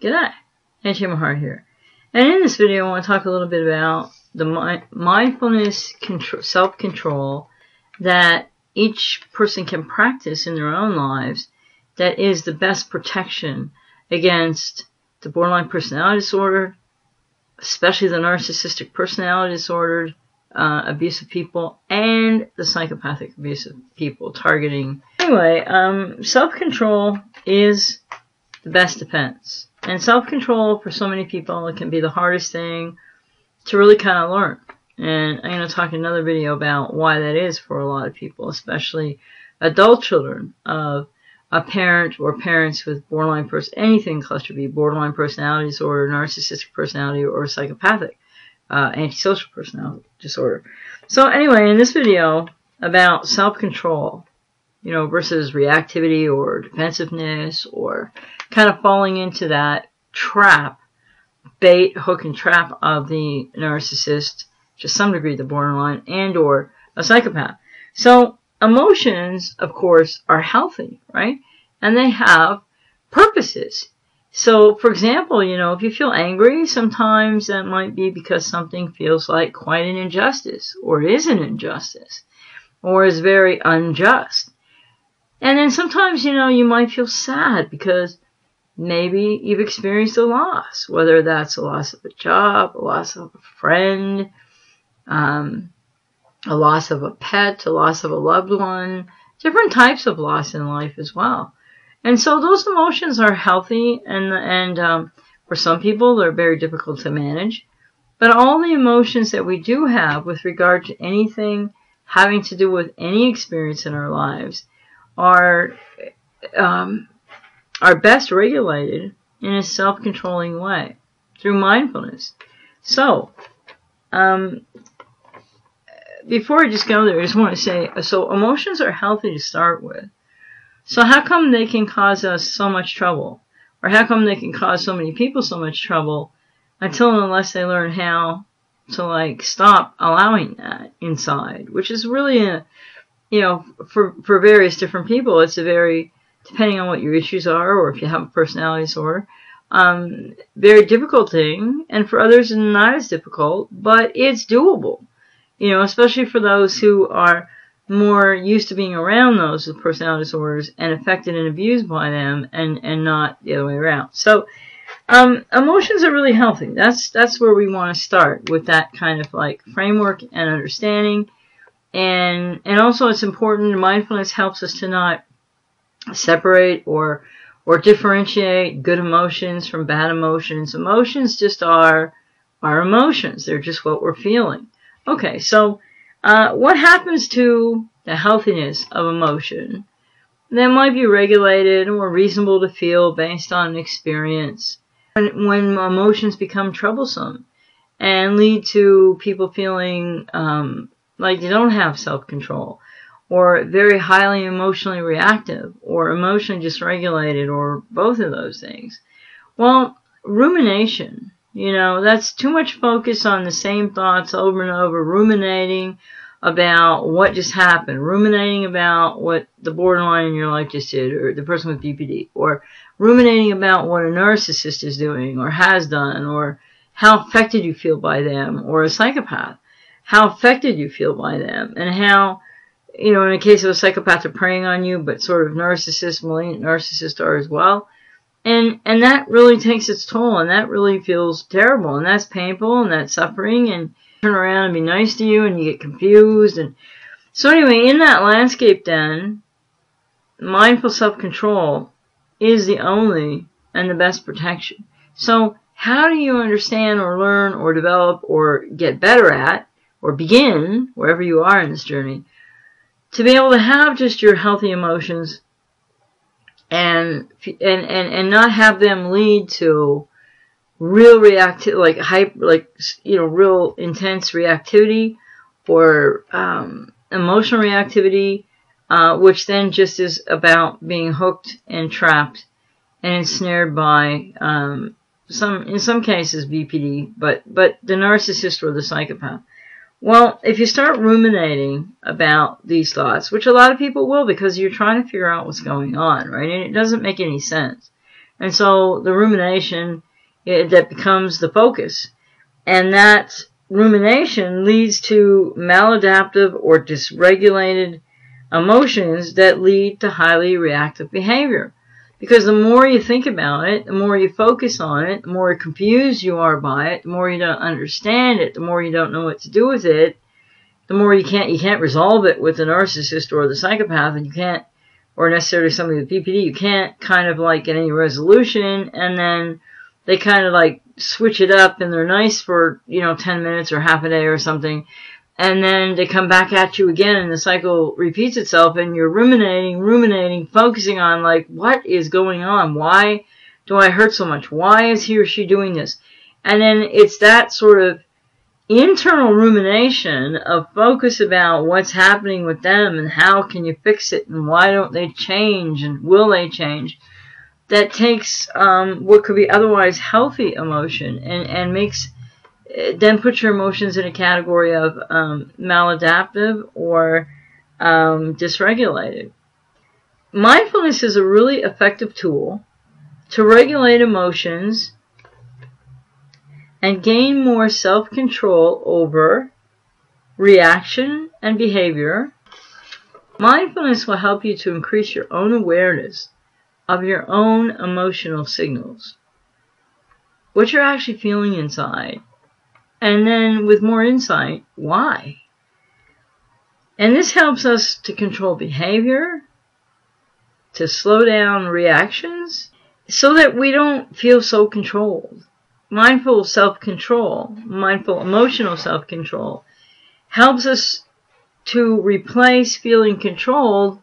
G'day, A.J. Mahari here. And in this video I want to talk a little bit about the mi mindfulness self-control that each person can practice in their own lives that is the best protection against the borderline personality disorder, especially the narcissistic personality disorder, uh, abusive people, and the psychopathic abusive people targeting. Anyway, um, self-control is the best defense. And self-control for so many people, it can be the hardest thing to really kind of learn. And I'm going to talk in another video about why that is for a lot of people, especially adult children of a parent or parents with borderline person, anything cluster B, borderline personality disorder, narcissistic personality, or psychopathic uh, antisocial personality disorder. So anyway, in this video about self-control, you know, versus reactivity or defensiveness or kind of falling into that trap, bait, hook, and trap of the narcissist, to some degree the borderline, and or a psychopath. So emotions, of course, are healthy, right? And they have purposes. So, for example, you know, if you feel angry, sometimes that might be because something feels like quite an injustice, or is an injustice, or is very unjust. And then sometimes, you know, you might feel sad because maybe you've experienced a loss, whether that's a loss of a job, a loss of a friend, um, a loss of a pet, a loss of a loved one, different types of loss in life as well. And so those emotions are healthy and, and um, for some people they're very difficult to manage. But all the emotions that we do have with regard to anything having to do with any experience in our lives are um, are best regulated in a self-controlling way through mindfulness. So, um, before I just go there, I just want to say, so emotions are healthy to start with. So how come they can cause us so much trouble? Or how come they can cause so many people so much trouble until and unless they learn how to like stop allowing that inside, which is really a, you know, for, for various different people, it's a very, depending on what your issues are or if you have a personality disorder, um, very difficult thing. And for others, not as difficult, but it's doable. You know, especially for those who are more used to being around those with personality disorders and affected and abused by them and, and not the other way around. So, um, emotions are really healthy. That's, that's where we want to start with that kind of like framework and understanding. And, and also it's important, mindfulness helps us to not separate or, or differentiate good emotions from bad emotions. Emotions just are, are emotions. They're just what we're feeling. Okay, so, uh, what happens to the healthiness of emotion that might be regulated or reasonable to feel based on experience when, when emotions become troublesome and lead to people feeling um, like they don't have self-control. Or very highly emotionally reactive or emotionally dysregulated or both of those things. Well, rumination. You know, that's too much focus on the same thoughts over and over, ruminating about what just happened, ruminating about what the borderline in your life just did, or the person with BPD, or ruminating about what a narcissist is doing, or has done, or how affected you feel by them, or a psychopath, how affected you feel by them, and how, you know, in the case of a psychopath, they're preying on you, but sort of narcissists, malignant narcissists are as well. And, and that really takes its toll and that really feels terrible and that's painful and that's suffering and turn around and be nice to you and you get confused and so anyway, in that landscape then, mindful self-control is the only and the best protection. So how do you understand or learn or develop or get better at or begin, wherever you are in this journey, to be able to have just your healthy emotions and and and and not have them lead to real reactive like hype like you know real intense reactivity or um, emotional reactivity uh, which then just is about being hooked and trapped and ensnared by um, some in some cases BPD but but the narcissist or the psychopath well, if you start ruminating about these thoughts, which a lot of people will because you're trying to figure out what's going on, right? And it doesn't make any sense. And so the rumination it, that becomes the focus. And that rumination leads to maladaptive or dysregulated emotions that lead to highly reactive behavior. Because the more you think about it, the more you focus on it, the more confused you are by it, the more you don't understand it, the more you don't know what to do with it, the more you can't you can't resolve it with the narcissist or the psychopath, and you can't, or necessarily somebody with BPD, you can't kind of like get any resolution, and then they kind of like switch it up, and they're nice for you know 10 minutes or half a day or something, and then they come back at you again and the cycle repeats itself and you're ruminating, ruminating, focusing on like, what is going on? Why do I hurt so much? Why is he or she doing this? And then it's that sort of internal rumination of focus about what's happening with them and how can you fix it and why don't they change and will they change that takes um, what could be otherwise healthy emotion and, and makes then put your emotions in a category of um, maladaptive or um, dysregulated. Mindfulness is a really effective tool to regulate emotions and gain more self-control over reaction and behavior. Mindfulness will help you to increase your own awareness of your own emotional signals. What you're actually feeling inside and then with more insight, why? And this helps us to control behavior, to slow down reactions, so that we don't feel so controlled. Mindful self-control, mindful emotional self-control, helps us to replace feeling controlled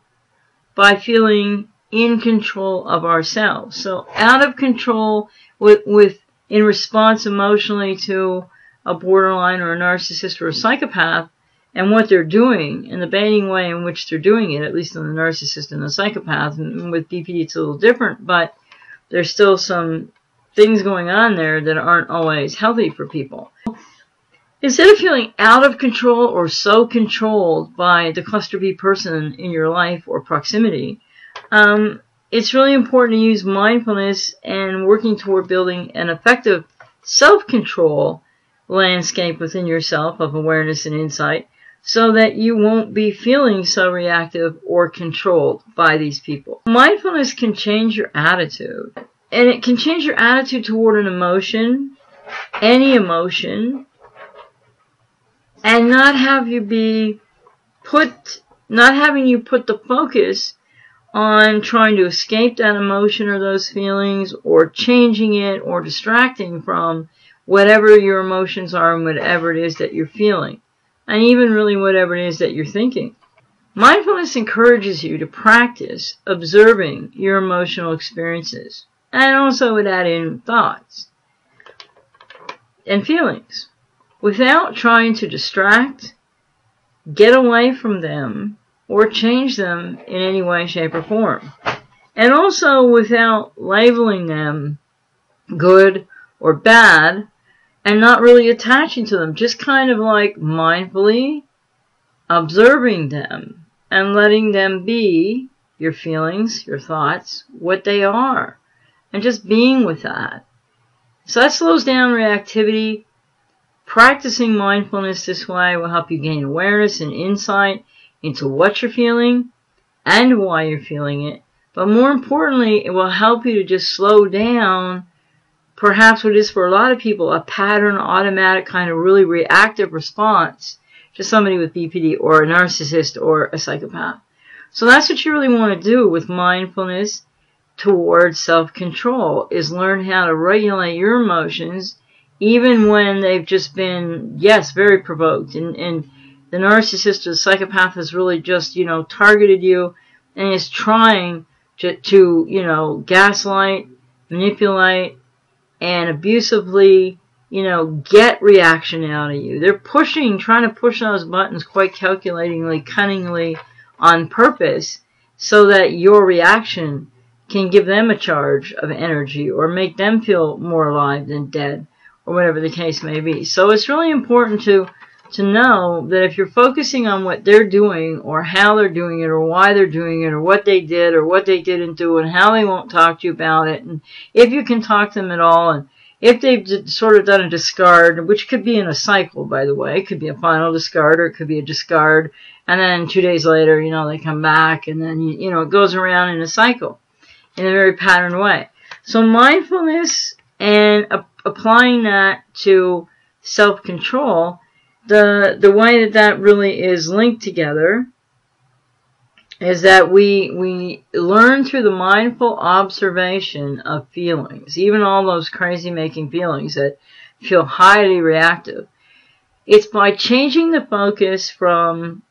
by feeling in control of ourselves. So out of control with, with in response emotionally to a borderline or a narcissist or a psychopath and what they're doing and the baiting way in which they're doing it, at least in the narcissist and the psychopath. And with BPD, it's a little different, but there's still some things going on there that aren't always healthy for people. Instead of feeling out of control or so controlled by the cluster B person in your life or proximity, um, it's really important to use mindfulness and working toward building an effective self-control landscape within yourself of awareness and insight so that you won't be feeling so reactive or controlled by these people. Mindfulness can change your attitude and it can change your attitude toward an emotion, any emotion, and not have you be put, not having you put the focus on trying to escape that emotion or those feelings or changing it or distracting from whatever your emotions are and whatever it is that you're feeling, and even really whatever it is that you're thinking. Mindfulness encourages you to practice observing your emotional experiences, and also would add in thoughts and feelings without trying to distract, get away from them, or change them in any way, shape, or form. And also without labeling them good or bad and not really attaching to them, just kind of like mindfully observing them and letting them be your feelings, your thoughts, what they are, and just being with that. So that slows down reactivity. Practicing mindfulness this way will help you gain awareness and insight into what you're feeling and why you're feeling it. But more importantly, it will help you to just slow down perhaps what is for a lot of people a pattern, automatic, kind of really reactive response to somebody with BPD or a narcissist or a psychopath. So that's what you really want to do with mindfulness towards self-control is learn how to regulate your emotions even when they've just been, yes, very provoked. And, and the narcissist or the psychopath has really just, you know, targeted you and is trying to, to you know, gaslight, manipulate, and abusively, you know, get reaction out of you. They're pushing, trying to push those buttons quite calculatingly, cunningly, on purpose, so that your reaction can give them a charge of energy or make them feel more alive than dead, or whatever the case may be. So it's really important to to know that if you're focusing on what they're doing or how they're doing it or why they're doing it or what they did or what they didn't do and how they won't talk to you about it and if you can talk to them at all and if they've sort of done a discard, which could be in a cycle, by the way, it could be a final discard or it could be a discard, and then two days later, you know, they come back, and then, you, know, it goes around in a cycle in a very patterned way. So mindfulness and applying that to self-control the the way that that really is linked together is that we we learn through the mindful observation of feelings, even all those crazy making feelings that feel highly reactive. It's by changing the focus from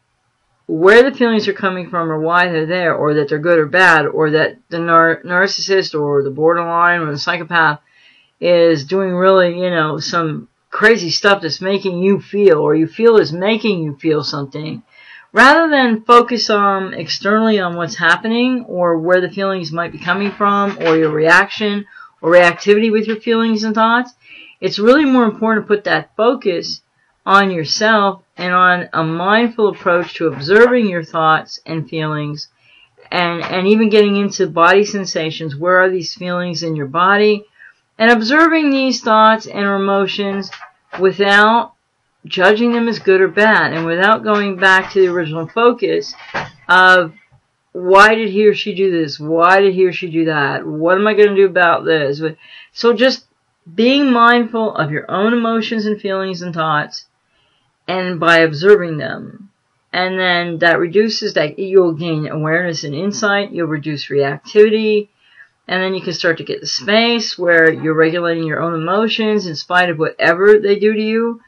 where the feelings are coming from or why they're there or that they're good or bad or that the nar narcissist or the borderline or the psychopath is doing really, you know, some crazy stuff that's making you feel or you feel is making you feel something rather than focus on externally on what's happening or where the feelings might be coming from or your reaction or reactivity with your feelings and thoughts it's really more important to put that focus on yourself and on a mindful approach to observing your thoughts and feelings and and even getting into body sensations. Where are these feelings in your body and observing these thoughts and emotions without judging them as good or bad and without going back to the original focus of why did he or she do this? Why did he or she do that? What am I going to do about this? So just being mindful of your own emotions and feelings and thoughts and by observing them. And then that reduces that you'll gain awareness and insight. You'll reduce reactivity. And then you can start to get the space where you're regulating your own emotions in spite of whatever they do to you.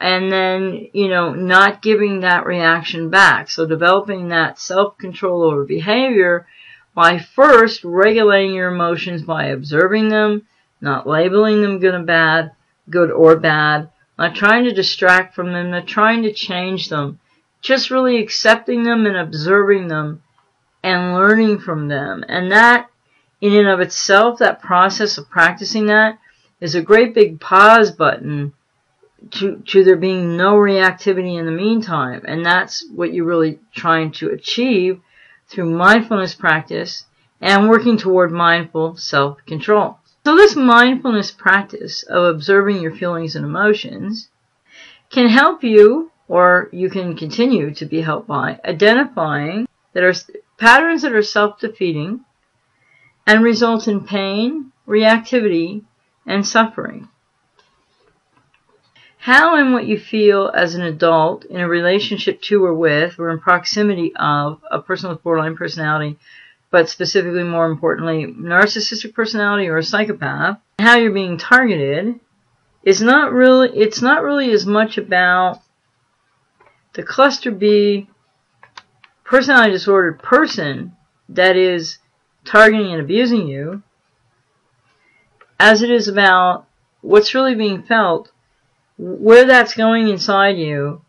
And then, you know, not giving that reaction back. So developing that self-control over behavior by first regulating your emotions by observing them, not labeling them good and bad, good or bad, not trying to distract from them, not trying to change them, just really accepting them and observing them and learning from them. And that in and of itself, that process of practicing that is a great big pause button to, to there being no reactivity in the meantime. And that's what you're really trying to achieve through mindfulness practice and working toward mindful self-control. So this mindfulness practice of observing your feelings and emotions can help you, or you can continue to be helped by, identifying that are patterns that are self-defeating and result in pain, reactivity, and suffering. How and what you feel as an adult in a relationship to or with or in proximity of a person with borderline personality, but specifically more importantly, narcissistic personality or a psychopath, how you're being targeted is not really, it's not really as much about the cluster B personality disordered person that is targeting and abusing you as it is about what's really being felt, where that's going inside you,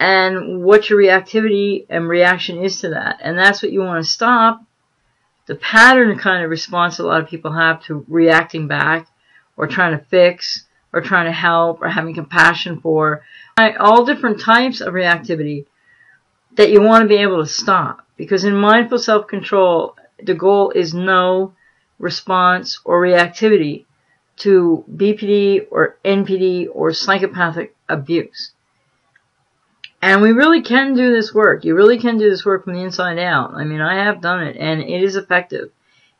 and what your reactivity and reaction is to that. And that's what you want to stop. The pattern kind of response a lot of people have to reacting back or trying to fix or trying to help or having compassion for all different types of reactivity that you want to be able to stop. Because in mindful self-control, the goal is no response or reactivity to BPD or NPD or psychopathic abuse. And we really can do this work. You really can do this work from the inside out. I mean, I have done it and it is effective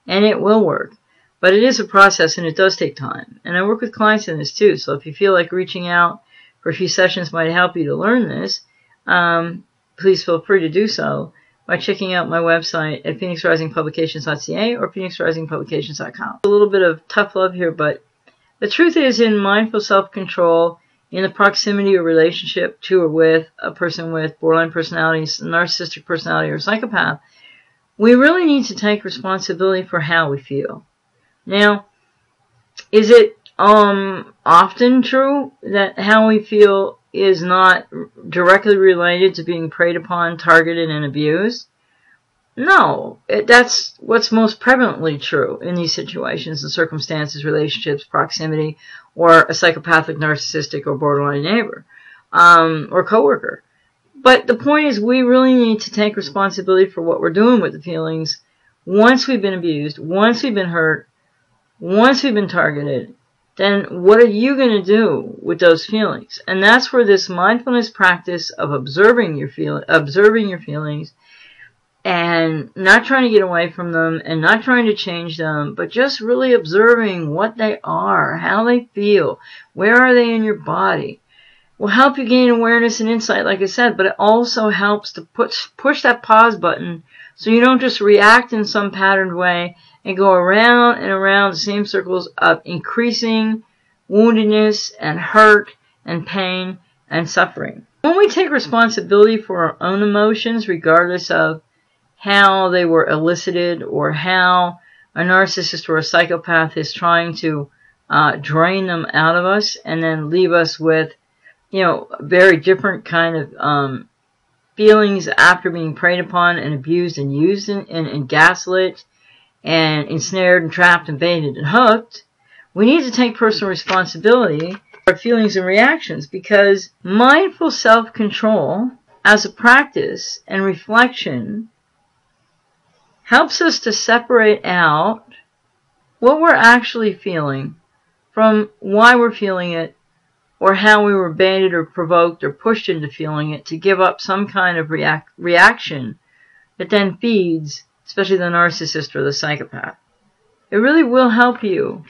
and it will work. But it is a process and it does take time. And I work with clients in this too. So if you feel like reaching out for a few sessions might help you to learn this, um, please feel free to do so by checking out my website at phoenixrisingpublications.ca or phoenixrisingpublications.com. A little bit of tough love here, but the truth is in mindful self-control, in the proximity or relationship to or with a person with borderline personality, narcissistic personality, or psychopath, we really need to take responsibility for how we feel. Now, is it um, often true that how we feel is not directly related to being preyed upon, targeted, and abused? No, it, that's what's most prevalently true in these situations and circumstances, relationships, proximity, or a psychopathic, narcissistic, or borderline neighbor. um, or coworker. But the point is, we really need to take responsibility for what we're doing with the feelings once we've been abused, once we've been hurt, once we've been targeted. Then what are you going to do with those feelings? And that's where this mindfulness practice of observing your feel, observing your feelings, and not trying to get away from them and not trying to change them, but just really observing what they are, how they feel, where are they in your body, will help you gain awareness and insight, like I said, but it also helps to push, push that pause button so you don't just react in some patterned way and go around and around the same circles of increasing woundedness and hurt and pain and suffering. When we take responsibility for our own emotions, regardless of how they were elicited or how a narcissist or a psychopath is trying to uh, drain them out of us and then leave us with, you know, very different kind of um, feelings after being preyed upon and abused and used and, and, and gaslit and ensnared and trapped and baited and hooked. We need to take personal responsibility for our feelings and reactions because mindful self-control as a practice and reflection helps us to separate out what we're actually feeling from why we're feeling it or how we were baited or provoked or pushed into feeling it to give up some kind of react reaction that then feeds, especially the narcissist or the psychopath. It really will help you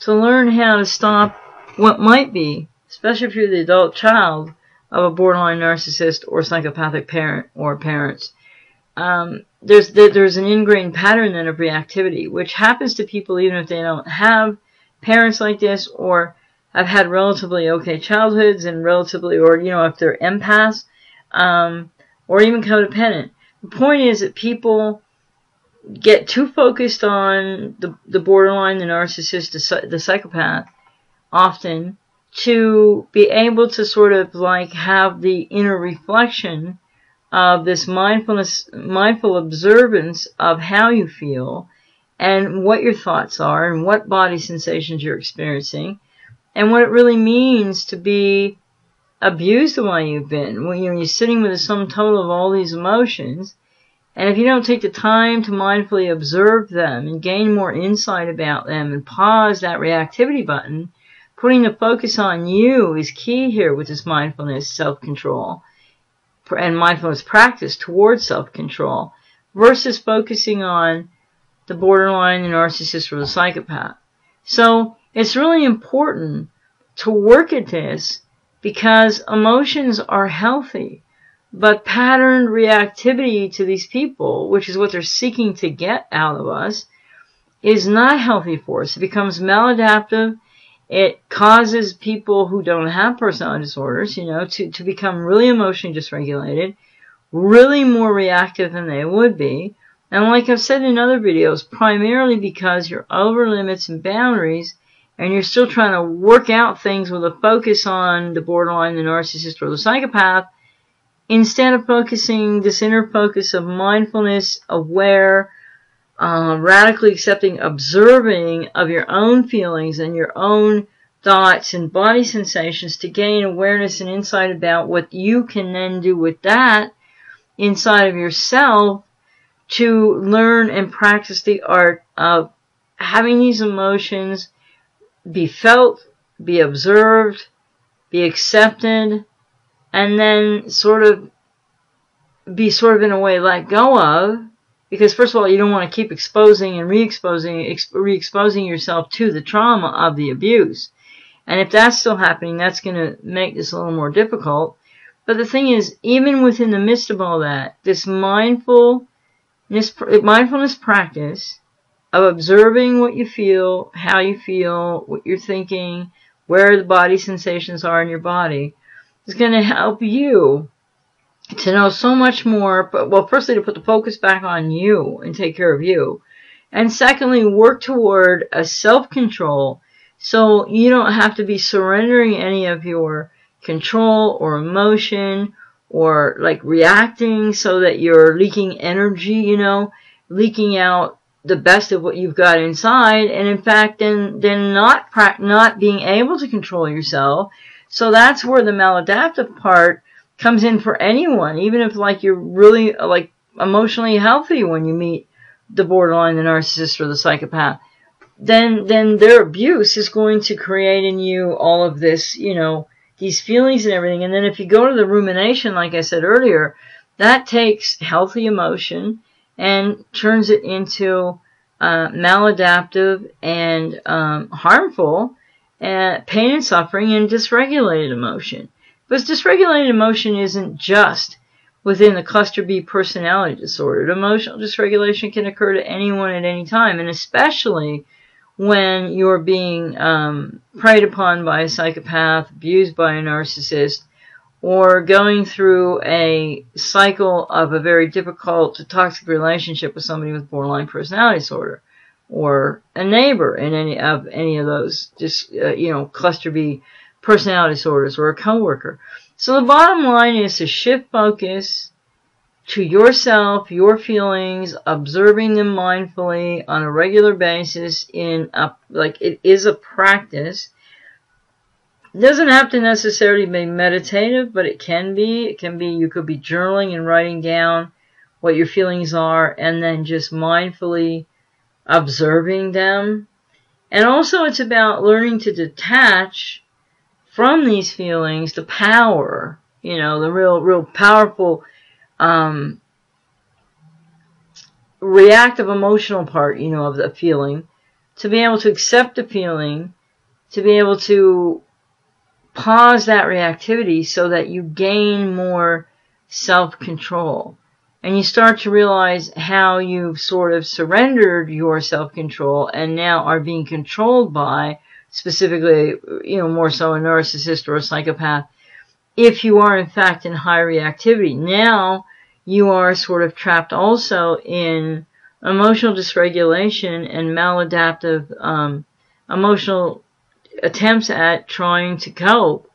to learn how to stop what might be, especially if you're the adult child of a borderline narcissist or psychopathic parent or parents, um, there's there's an ingrained pattern then of reactivity, which happens to people even if they don't have parents like this or have had relatively okay childhoods and relatively, or you know, if they're empaths, um, or even codependent. The point is that people get too focused on the the borderline, the narcissist, the, the psychopath, often to be able to sort of like have the inner reflection of this mindfulness, mindful observance of how you feel and what your thoughts are and what body sensations you're experiencing and what it really means to be abused the way you've been. When you're, sitting with a sum total of all these emotions, and if you don't take the time to mindfully observe them and gain more insight about them and pause that reactivity button, putting the focus on you is key here with this mindfulness self-control and mindfulness practice towards self-control versus focusing on the borderline, the narcissist, or the psychopath. So it's really important to work at this because emotions are healthy, but patterned reactivity to these people, which is what they're seeking to get out of us, is not healthy for us. It becomes maladaptive it causes people who don't have personality disorders, you know, to, to become really emotionally dysregulated, really more reactive than they would be. And like I've said in other videos, primarily because you're over limits and boundaries and you're still trying to work out things with a focus on the borderline, the narcissist, or the psychopath, instead of focusing this inner focus of mindfulness, aware, uh, radically accepting, observing of your own feelings and your own thoughts and body sensations to gain awareness and insight about what you can then do with that inside of yourself to learn and practice the art of having these emotions be felt, be observed, be accepted, and then sort of be sort of in a way let go of because first of all, you don't want to keep exposing and re-exposing, re-exposing yourself to the trauma of the abuse. And if that's still happening, that's going to make this a little more difficult. But the thing is, even within the midst of all that, this mindfulness, mindfulness practice of observing what you feel, how you feel, what you're thinking, where the body sensations are in your body, is going to help you to know so much more, but well, firstly, to put the focus back on you and take care of you. And secondly, work toward a self-control so you don't have to be surrendering any of your control or emotion or like reacting so that you're leaking energy, you know, leaking out the best of what you've got inside and in fact then then not not being able to control yourself So that's where the maladaptive part comes in for anyone, even if like you're really like emotionally healthy when you meet the borderline, the narcissist, or the psychopath. Then, then their abuse is going to create in you all of this, you know, these feelings and everything. And then if you go to the rumination, like I said earlier, that takes healthy emotion and turns it into uh, maladaptive and um, harmful uh, pain and suffering and dysregulated emotion. Because dysregulated emotion isn't just within the cluster B personality disorder. Emotional dysregulation can occur to anyone at any time, and especially when you're being um, preyed upon by a psychopath, abused by a narcissist, or going through a cycle of a very difficult toxic relationship with somebody with borderline personality disorder or a neighbor in any of any of those just uh, you know cluster B personality disorders or a coworker. So the bottom line is to shift focus to yourself, your feelings, observing them mindfully on a regular basis in a, like it is a practice it doesn't have to necessarily be meditative, but it can be. It can be, you could be journaling and writing down what your feelings are and then just mindfully observing them. And also it's about learning to detach from these feelings the power, you know, the real, real powerful, um, reactive emotional part, you know, of the feeling, to be able to accept the feeling, to be able to pause that reactivity so that you gain more self-control. And you start to realize how you've sort of surrendered your self-control and now are being controlled by, specifically, you know, more so a narcissist or a psychopath, if you are in fact in high reactivity. Now you are sort of trapped also in emotional dysregulation and maladaptive um, emotional attempts at trying to cope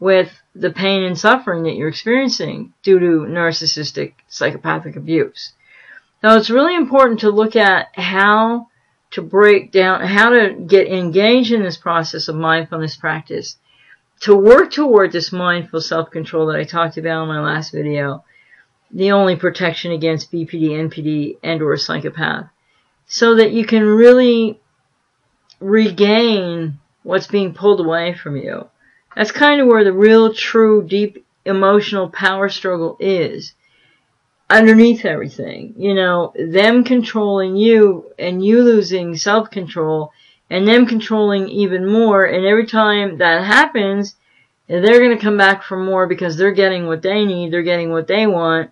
with the pain and suffering that you're experiencing due to narcissistic psychopathic abuse. Now it's really important to look at how to break down, how to get engaged in this process of mindfulness practice to work toward this mindful self-control that I talked about in my last video, the only protection against BPD, NPD, and or psychopath, so that you can really regain what's being pulled away from you. That's kind of where the real, true, deep emotional power struggle is. Underneath everything, you know, them controlling you and you losing self-control and them controlling even more. And every time that happens, they're going to come back for more because they're getting what they need. They're getting what they want.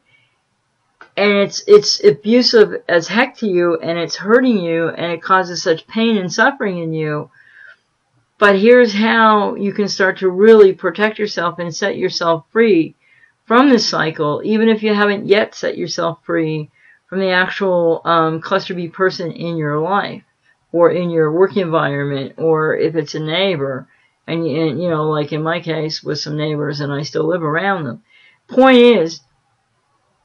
And it's, it's abusive as heck to you and it's hurting you and it causes such pain and suffering in you but here's how you can start to really protect yourself and set yourself free from this cycle, even if you haven't yet set yourself free from the actual um, cluster B person in your life or in your work environment or if it's a neighbor and, and you know like in my case with some neighbors and I still live around them. Point is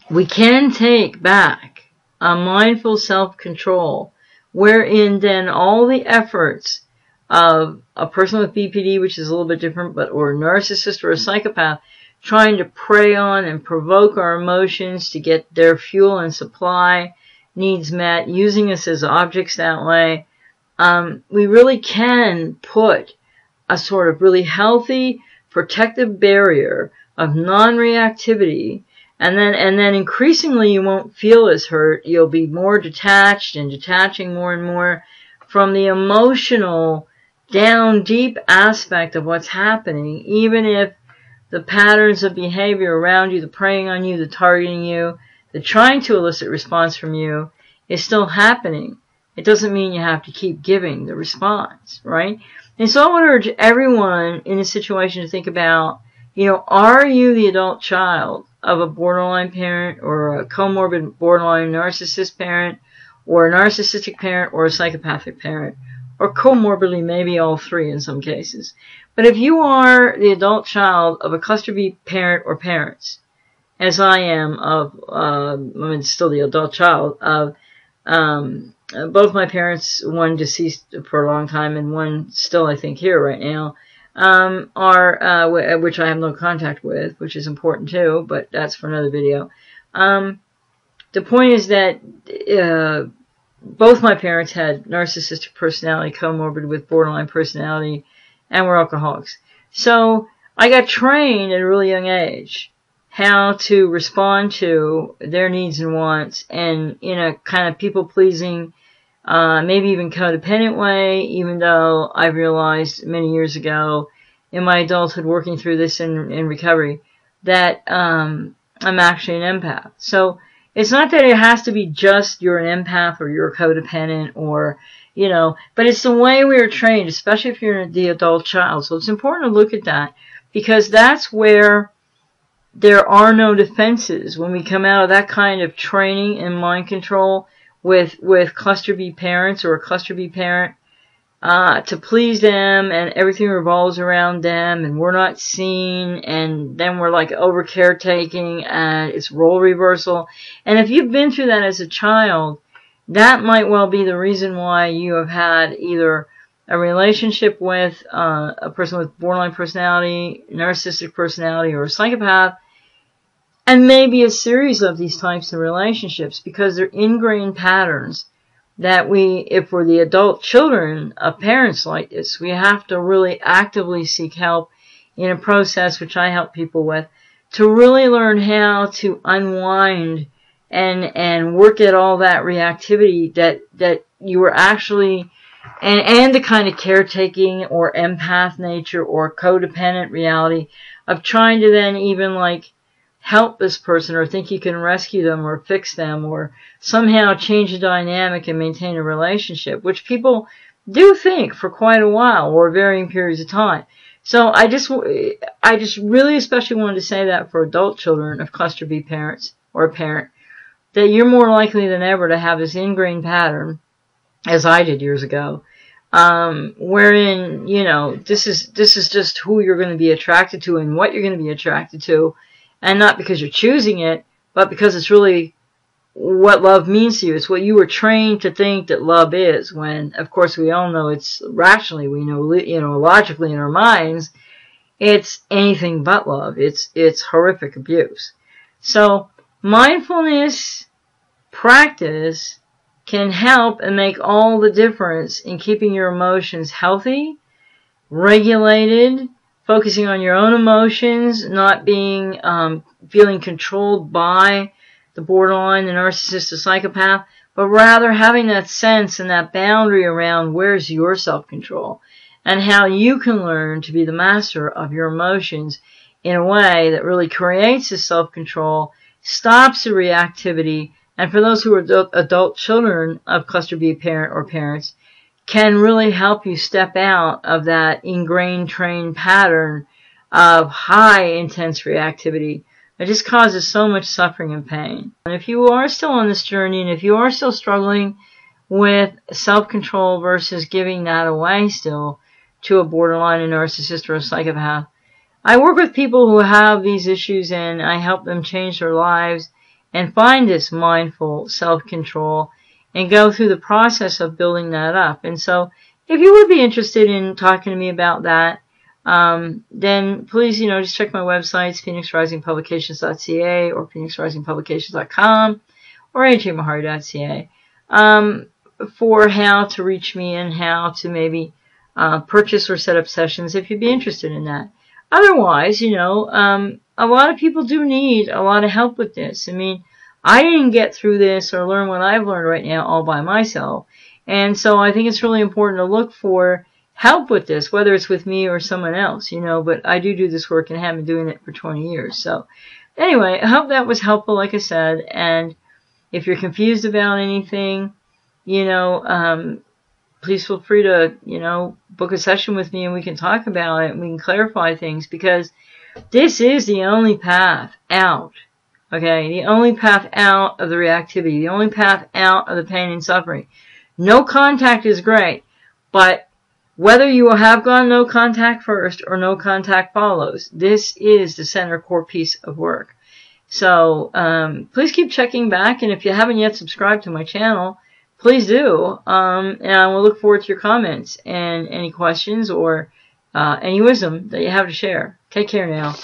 we can take back a mindful self-control wherein then all the efforts of a person with BPD, which is a little bit different, but or a narcissist or a psychopath, trying to prey on and provoke our emotions to get their fuel and supply needs met, using us as objects that way, um, we really can put a sort of really healthy protective barrier of non-reactivity and then and then increasingly you won't feel as hurt. You'll be more detached and detaching more and more from the emotional down deep aspect of what's happening, even if the patterns of behavior around you, the preying on you, the targeting you, the trying to elicit response from you is still happening. It doesn't mean you have to keep giving the response, right? And so I want to urge everyone in a situation to think about, you know, are you the adult child of a borderline parent or a comorbid borderline narcissist parent or a narcissistic parent or a psychopathic parent? Or comorbidly maybe all three in some cases. But if you are the adult child of a cluster B parent or parents, as I am of, uh, I mean, still the adult child of, um, both my parents, one deceased for a long time and one still, I think, here right now, um, are, uh, which I have no contact with, which is important too, but that's for another video. Um, the point is that uh, both my parents had narcissistic personality comorbid with borderline personality and were alcoholics. So I got trained at a really young age how to respond to their needs and wants and in a kind of people pleasing, uh, maybe even codependent way, even though I realized many years ago in my adulthood working through this in, in recovery that um, I'm actually an empath. So it's not that it has to be just you're an empath or you're a codependent or, you know, but it's the way we are trained, especially if you're the adult child. So it's important to look at that because that's where there are no defenses when we come out of that kind of training in mind control with with cluster B parents or a cluster B parent uh, to please them and everything revolves around them and we're not seen and then we're like over caretaking and it's role reversal. And if you've been through that as a child that might well be the reason why you have had either a relationship with uh, a person with borderline personality, narcissistic personality, or a psychopath and maybe a series of these types of relationships because they're ingrained patterns that we, if we're the adult children of parents like this, we have to really actively seek help in a process which I help people with to really learn how to unwind and and work at all that reactivity that that you were actually and and the kind of caretaking or empath nature or codependent reality of trying to then even like help this person or think you can rescue them or fix them or somehow change the dynamic and maintain a relationship, which people do think for quite a while or varying periods of time. So I just, I just really especially wanted to say that for adult children of cluster B parents or a parent, that you're more likely than ever to have this ingrained pattern, as I did years ago, um, wherein, you know, this is, this is just who you're going to be attracted to and what you're going to be attracted to and not because you're choosing it, but because it's really what love means to you. It's what you were trained to think that love is. When, of course, we all know it's rationally, we know, you know, logically in our minds, it's anything but love. It's it's horrific abuse. So mindfulness practice can help and make all the difference in keeping your emotions healthy, regulated, focusing on your own emotions, not being um, feeling controlled by the borderline, the narcissist, the psychopath, but rather having that sense and that boundary around where's your self-control and how you can learn to be the master of your emotions in a way that really creates the self-control, stops the reactivity, and for those who are adult children of cluster B parent or parents, can really help you step out of that ingrained trained pattern of high intense reactivity it just causes so much suffering and pain. And if you are still on this journey and if you are still struggling with self-control versus giving that away still to a borderline, a narcissist, or a psychopath, I work with people who have these issues and I help them change their lives and find this mindful self-control and go through the process of building that up. And so if you would be interested in talking to me about that, um, then please, you know, just check my websites, phoenixrisingpublications.ca or phoenixrisingpublications.com or ajmahari.ca um, for how to reach me and how to maybe uh, purchase or set up sessions if you'd be interested in that. Otherwise, you know, um, a lot of people do need a lot of help with this. I mean, I didn't get through this or learn what I've learned right now all by myself. And so I think it's really important to look for help with this, whether it's with me or someone else, you know, but I do do this work and have been doing it for 20 years. So anyway, I hope that was helpful, like I said, and if you're confused about anything, you know, um, please feel free to, you know, book a session with me and we can talk about it and we can clarify things because this is the only path out Okay, the only path out of the reactivity, the only path out of the pain and suffering. No contact is great, but whether you will have gone no contact first or no contact follows, this is the center core piece of work. So um, please keep checking back, and if you haven't yet subscribed to my channel, please do. Um, and I will look forward to your comments and any questions or uh, any wisdom that you have to share. Take care now.